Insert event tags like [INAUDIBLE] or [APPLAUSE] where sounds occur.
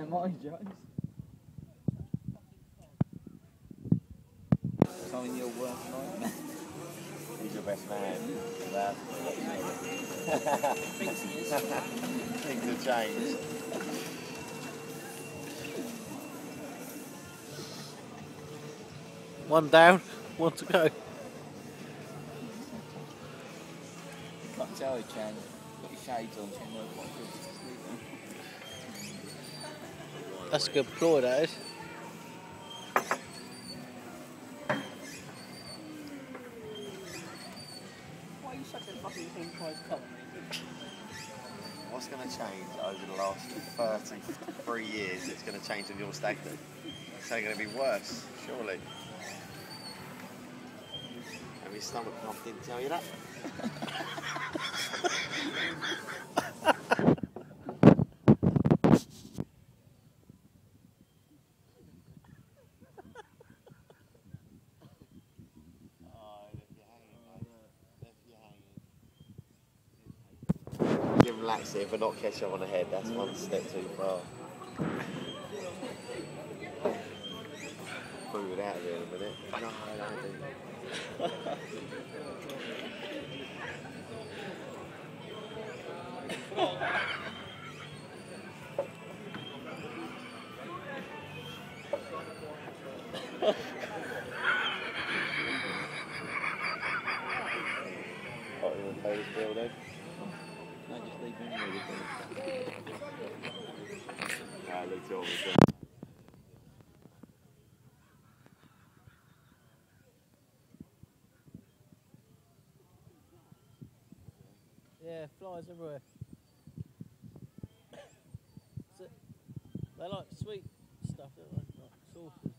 mine, Jones. Telling your worst nightmare. He's your best man. That's Thinks he is. Things have changed. One down, one to go. Can't tell you, Chan. Got your shades on, to sleep on. That's a good ploy, that is. Why are you such a fucking pink prize colour. What's going to change over the last 33 years that's going to change on your stag do? It's only going to be worse, surely. Have your stomach pump didn't tell you that? [LAUGHS] laxative but not ketchup on the head. That's one step too far. It out of here in a minute. [LAUGHS] No, no, no. Hot in the pay this bill then? Eh? Ah. Yeah, flies everywhere. [COUGHS] They like sweet stuff, don't they? Like sauces.